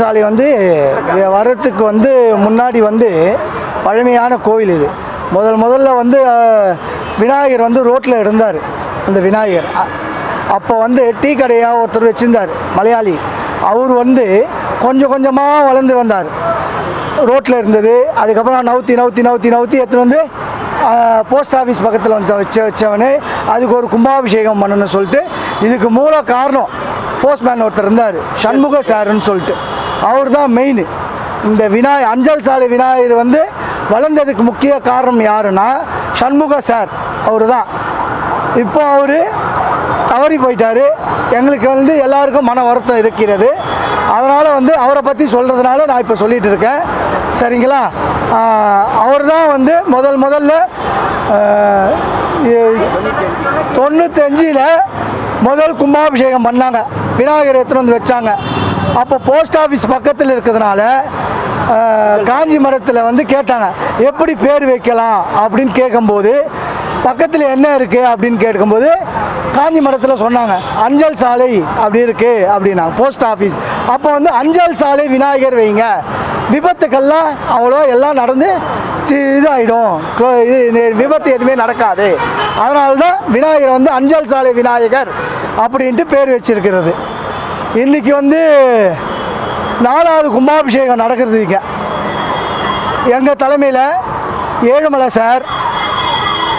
சாலை வந்து வரத்துக்கு வர்றதுக்கு வந்து முன்னாடி வந்து பழமையான கோவில் இது. முதல் முதல்ல வந்து விநாயகர் வந்து ரோட்டில் இருந்தார் அந்த விநாயகர். அப்போ வந்து டீ கடையாக ஒருத்தர் வச்சுருந்தார் மலையாளி. அவர் வந்து கொஞ்சம் கொஞ்சமாக வளர்ந்து வந்தார். ரோட்டில் இருந்தது அதுக்கப்புறம் நவுத்தி நவுத்தி நவுத்தி நவுத்தி எடுத்துகிட்டு வந்து போஸ்ட் ஆஃபீஸ் பக்கத்தில் வந்து வச்ச வச்சவனே அதுக்கு ஒரு கும்பாபிஷேகம் பண்ணணும்னு சொல்லிட்டு இதுக்கு மூல காரணம் போஸ்ட்மேன் ஒருத்தர் இருந்தார் சண்முக சாருன்னு சொல்லிட்டு. அவர் தான் மெயின் இந்த விநாய அஞ்சல் சாலை விநாயகர் வந்து வளர்ந்ததுக்கு முக்கிய காரணம் யாருன்னா சண்முக சார் அவர் தான் இப்போ அவர் தவறி போயிட்டாரு. எங்களுக்கு வந்து எல்லாருக்கும் மன வருத்தம் இருக்கிறது. அதனால் வந்து அவரை பற்றி சொல்கிறதுனால நான் இப்போ சொல்லிகிட்டு இருக்கேன். சரிங்களா? அவர் தான் வந்து முதல் முதல்ல தொண்ணூத்தஞ்சில் முதல் கும்பாபிஷேகம் பண்ணாங்க. விநாயகர் எடுத்துகிட்டு வந்து வச்சாங்க. அப்போ போஸ்ட் ஆஃபீஸ் பக்கத்தில் இருக்கிறதுனால காஞ்சி மரத்தில் வந்து கேட்டாங்க எப்படி பேர் வைக்கலாம்? அப்படின்னு கேட்கும்போது பக்கத்தில் என்ன இருக்குது அப்படின்னு கேட்கும்போது காஞ்சி மடத்தில் சொன்னாங்க அஞ்சல் சாலை அப்படி இருக்குது அப்படின்னா போஸ்ட் ஆஃபீஸ் அப்போ வந்து அஞ்சல் சாலை விநாயகர் வைங்க. விபத்துக்கெல்லாம் அவ்வளோ எல்லாம் நடந்து இதாகிடும் இது இது விபத்து எதுவுமே நடக்காது. அதனால தான் விநாயகர் வந்து அஞ்சல் சாலை விநாயகர் அப்படின்ட்டு பேர் வச்சிருக்கிறது. இன்றைக்கி வந்து நாலாவது கும்பாபிஷேகம் நடக்கிறது இங்கே. எங்கள் தலைமையில் ஏழுமலை சார்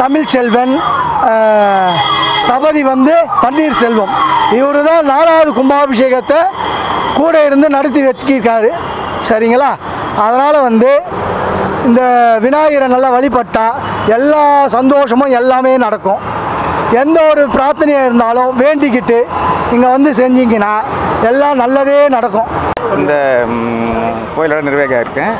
தமிழ்ச்செல்வன் செல்வன் ஸ்தபதி வந்து பன்னீர் செல்வம். இவர் தான் நாலாவது கும்பாபிஷேகத்தை கூட இருந்து நடத்தி வச்சுக்கிருக்காரு சரிங்களா? அதனால் வந்து இந்த விநாயகரை நல்லா வழிபட்டால் எல்லா சந்தோஷமும் எல்லாமே நடக்கும். எந்த ஒரு பிரார்த்தனையாக இருந்தாலும் வேண்டிக்கிட்டு இங்கே வந்து செஞ்சீங்கன்னா எல்லாம் நல்லதே நடக்கும். இந்த கோயிலோட நிர்வாகியாக இருக்கேன்.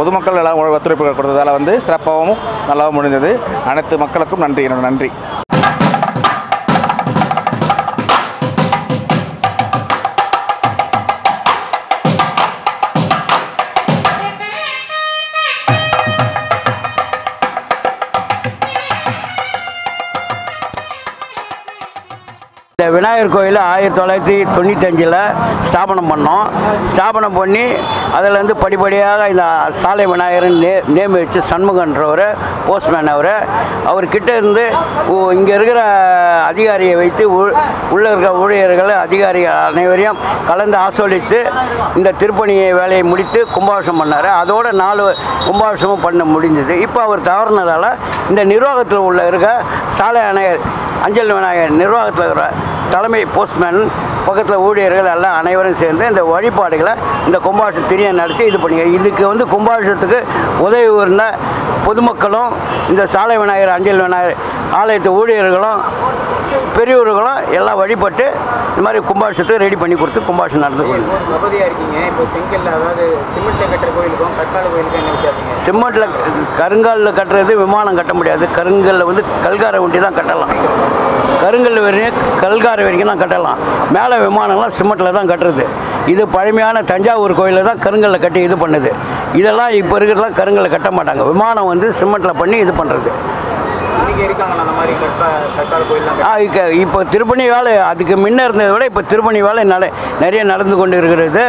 பொதுமக்கள் எல்லாம் ஒத்துழைப்பு கொடுத்ததால் வந்து சிறப்பாகவும் நல்லாவும் முடிஞ்சது. அனைத்து மக்களுக்கும் நன்றி என்னோட நன்றி. விநாயகர் கோயில் ஆயிரத்தி தொள்ளாயிரத்தி தொண்ணூத்தஞ்சில் ஸ்தாபனம் பண்ணோம். ஸ்தாபனம் பண்ணி அதிலேருந்து படிப்படியாக இந்த சாலை விநாயகர்னு நே நேம் வச்சு சண்முகன்றவர் போஸ்ட்மேன் அவர் அவர்கிட்ட இருந்து இங்கே இருக்கிற அதிகாரியை வைத்து உ- இருக்கிற ஊழியர்கள் அதிகாரிகள் அனைவரையும் கலந்து ஆசோலித்து இந்த திருப்பணி வேலையை முடித்து கும்பாபிஷம் பண்ணார். அதோட நாலு கும்பாபிஷமும் பண்ண முடிஞ்சது. இப்போ அவர் தவறுனதால் இந்த நிர்வாகத்தில் உள்ள இருக்க சாலை விநாயகர் அஞ்சல் விநாயகர் நிர்வாகத்தில் இருக்கிற தலைமை போஸ்ட்மேன் பக்கத்தில் ஊழியர்கள் எல்லாம் அனைவரும் சேர்ந்து இந்த வழிபாடுகளை இந்த கும்பாபிஷம் திரியை நடத்தி இது பண்ணி இதுக்கு வந்து கும்பாபிஷத்துக்கு உதவி இருந்த பொதுமக்களும் இந்த சாலை விநாயகர் அஞ்சல் விநாயகர் ஆலயத்து ஊழியர்களும் பெரியவர்களும் எல்லாம் வழிபட்டு இந்த மாதிரி கும்பாபிஷத்துக்கு ரெடி பண்ணி கொடுத்து கும்பாபிஷம் நடந்து அதாவது சிமெண்ட்டில் கருங்கல்ல கட்டுறது விமானம் கட்ட முடியாது. கருங்கல்ல வந்து கல்கார ஒண்டி தான் கட்டலாம். கருங்கல் வரையும் கல்கார வரைக்கும் தான் கட்டலாம். மேலே விமானம்லாம் சிமெண்ட்டில் தான் கட்டுறது. இது பழமையான தஞ்சாவூர் கோயிலில் தான் கருங்கல்ல கட்டி இது பண்ணுது. இதெல்லாம் இப்போ இருக்கிறதெல்லாம் கருங்கல்ல கட்ட மாட்டாங்க. விமானம் வந்து சிமெண்ட்டில் பண்ணி இது பண்ணுறது இப்போ திருப்பணி வேலை அதுக்கு முன்ன இருந்ததை விட இப்போ திருப்பணி வேலை நட நிறைய நடந்து கொண்டு இருக்கிறது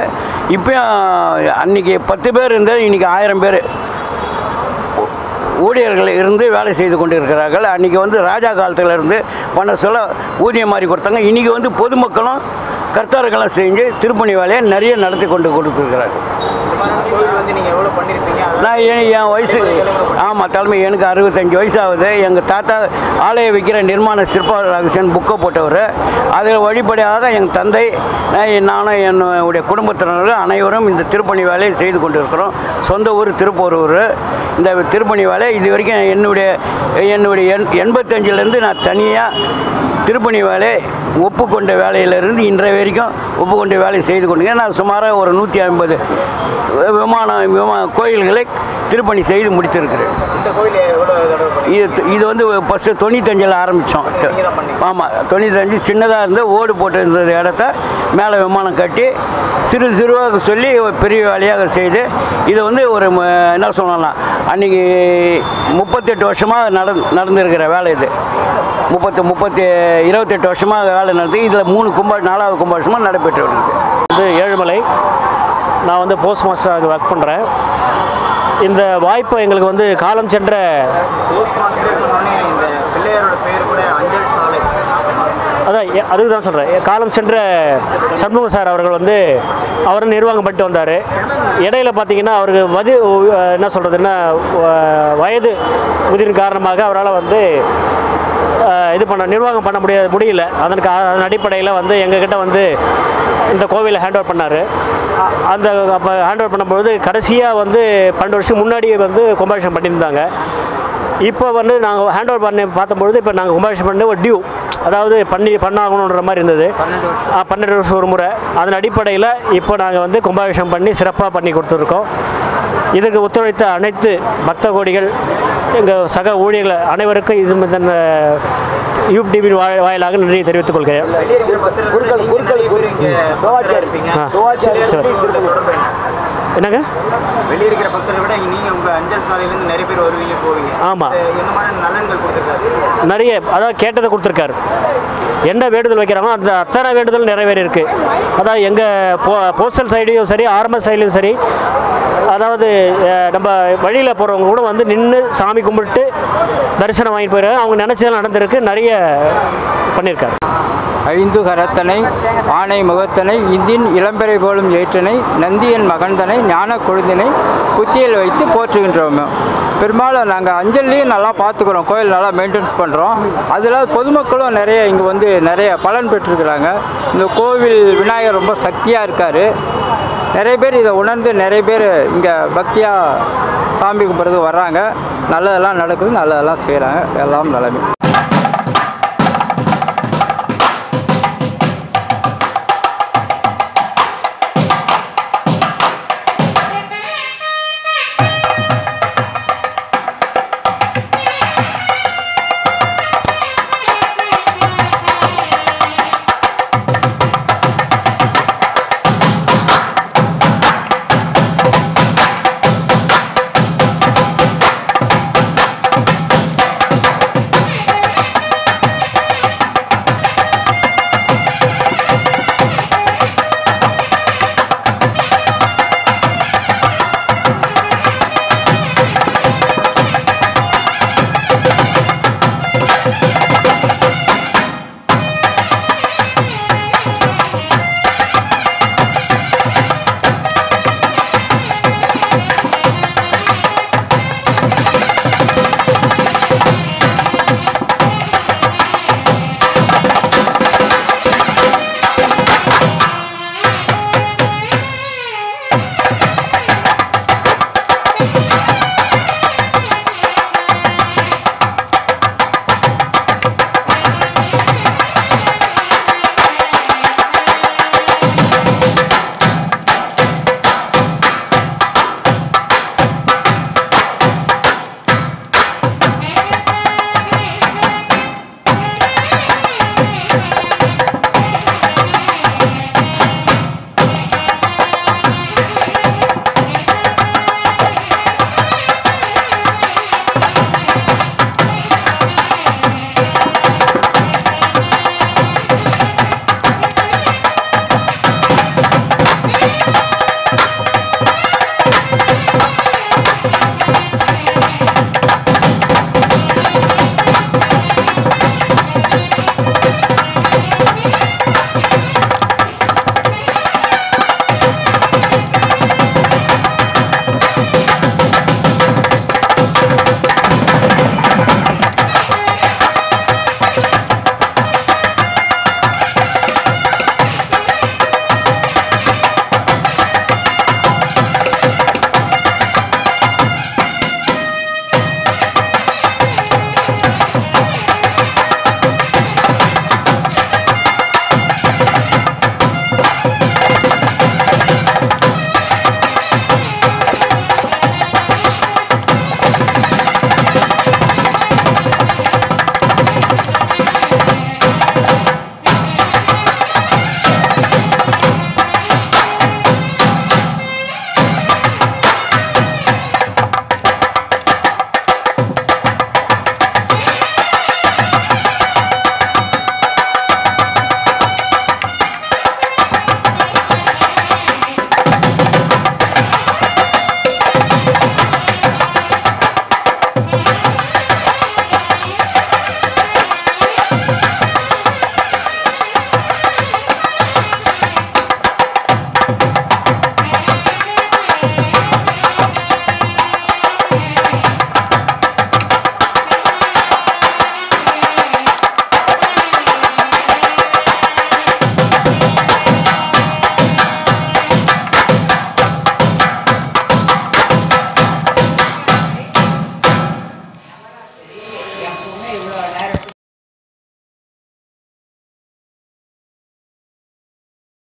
இப்போயும் அன்னைக்கு பத்து பேர் இருந்தது இன்னைக்கு ஆயிரம் பேர் ஊழியர்கள் இருந்து வேலை செய்து கொண்டு இருக்கிறார்கள் அன்றைக்கி வந்து ராஜா காலத்தில் இருந்து பண்ண சொல்ல ஊதியம் மாதிரி கொடுத்தாங்க. இன்றைக்கி வந்து பொதுமக்களும் கர்த்தார்களும் செஞ்சு திருப்பணி வேலையை நிறைய நடத்தி கொண்டு கொடுத்துருக்கிறார்கள். நான் என் வயசு ஆமாம் தலைமை எனக்கு அறுபத்தஞ்சு வயசு ஆகுது எங்கள் தாத்தா ஆலய வைக்கிற நிர்மாண சிற்ப ரகசியன் புக்கை போட்டவர். அதில் வழிபடியாக எங்கள் தந்தை நான் நானும் என்னுடைய குடும்பத்தினர் அனைவரும் இந்த திருப்பணி வேலையை செய்து கொண்டு இருக்கிறோம் சொந்த ஊர் திருப்பூரூர். இந்த திருப்பணி வேலை இது வரைக்கும் என்னுடைய என்னுடைய எண் எண்பத்தஞ்சிலேருந்து நான் தனியாக திருப்பணி வேலை ஒப்புக்கொண்ட வேலையிலிருந்து இன்றைய வரைக்கும் ஒப்புக்கொண்ட வேலை செய்து கொண்டு நான் சுமாராக ஒரு நூற்றி ஐம்பது விமான விமான கோயில்களை திருப்பணி செய்து முடித்திருக்கிறேன். இந்த கோயில் எவ்வளோ தடவை பண்ணி இது இது வந்து ஃபஸ்ட்டு தொண்ணூத்தஞ்சில் ஆரம்பித்தோம். ஆமாம் தொண்ணூத்தஞ்சு சின்னதாக இருந்து ஓடு போட்டு இருந்த இடத்த மேலே விமானம் கட்டி சிறு சிறுவாக சொல்லி பெரிய வேலையாக செய்து இதை வந்து ஒரு என்ன சொல்லலாம் அன்றைக்கி முப்பத்தெட்டு வருஷமாக நடந் நடந்திருக்கிற வேலை இது. முப்பத்து முப்பத்தி இருபத்தெட்டு வருஷமாக வேலை நடத்தி இதில் மூணு கும்ப நாலாவது கும்பாபிஷமாக நடைபெற்று வருகிறது வந்து ஏழுமலை. நான் வந்து போஸ்ட் மாஸ்டராக ஒர்க் பண்ணுறேன் இந்த வாய்ப்பு எங்களுக்கு வந்து காலம் சென்ற அதான் அதுக்கு தான் சொல்கிறேன் காலம் சென்ற சண்முகம் சார் அவர்கள் வந்து அவர் நிர்வாகம் பண்ணிட்டு வந்தார். இடையில பார்த்தீங்கன்னா அவருக்கு வது என்ன சொல்கிறதுன்னா வயது முதிரின் காரணமாக அவரால் வந்து இது பண்ண நிர்வாகம் பண்ண முடிய முடியல. அதற்கு அதன் அடிப்படையில் வந்து எங்ககிட்ட வந்து இந்த கோவிலை ஹேண்ட் ஓவர் பண்ணார். அந்த அப்போ ஹேண்ட் ஓவர் பண்ணும்பொழுது கடைசியாக வந்து பன்னெண்டு வருஷம் முன்னாடியே வந்து கும்பாபிஷேகம் பண்ணியிருந்தாங்க. இப்போ வந்து நாங்கள் ஹேண்ட் ஓவர் பண்ணி பார்த்தபொழுது இப்போ நாங்கள் கும்பாபிஷேகம் பண்ணி ஒரு டியூ அதாவது பண்ணி பண்ணாகணுன்ற மாதிரி இருந்தது. பன்னெண்டு வருஷம். ஒரு முறை. அதன் அடிப்படையில் இப்போ நாங்கள் வந்து கும்பாபிஷேகம் பண்ணி சிறப்பாக பண்ணி கொடுத்துருக்கோம். இதற்கு ஒத்துழைத்த அனைத்து பக்த கோடிகள் எங்கள் சக ஊழியர்கள் அனைவருக்கும் இது இந்த யூடிபியின் வாய் வாயிலாக நன்றியை தெரிவித்துக் கொள்கிறேன் என்னங்க? வெளியே இருக்கிற பக்தர்களை விட நீங்க உங்க அஞ்சல் சாலையிலேருந்து நிறைய பேர் வருவீங்க போவீங்க. ஆமா. இது என்ன மாதிரி நலன்கள் கொடுத்துருக்காரு? நிறைய அதாவது கேட்டதை கொடுத்துருக்காரு. என்ன வேண்டுதல் வைக்கிறாங்களோ அந்த அத்தனை வேண்டுதல் நிறைவேறி இருக்கு அதாவது எங்கள் போ போஸ்டல் சைடையும் சரி ஆர்எம்எஸ் சைட்லையும் சரி அதாவது நம்ம வழியில் போகிறவங்க கூட வந்து நின்று சாமி கும்பிட்டு தரிசனம் வாங்கிட்டு போயிடுறாங்க அவங்க நினச்சதெல்லாம் நடந்திருக்கு. நிறைய பண்ணியிருக்காரு. ஐந்து கரத்தனை ஆனை முகத்தனை இந்தின் இளம்பெறை போலும் ஏற்றனை நந்தியன் மகன்தனை ஞான கொழுந்தினை புத்தியில் வைத்து போற்றுகின்றோம். பெரும்பாலும் நாங்கள் அஞ்சல்லையும் நல்லா பார்த்துக்குறோம். கோயில் நல்லா மெயின்டெனன்ஸ் பண்ணுறோம் அதில் பொதுமக்களும் நிறைய இங்கே வந்து நிறைய பலன் பெற்றுருக்குறாங்க. இந்த கோவில் விநாயகர் ரொம்ப சக்தியாக இருக்கார். நிறைய பேர் இதை உணர்ந்து நிறைய பேர் இங்கே பக்தியாக சாமி கும்பிட்றதுக்கு வர்றாங்க. நல்லதெல்லாம் நடக்குது நல்லதெல்லாம் செய்கிறாங்க எல்லாம் நிலமை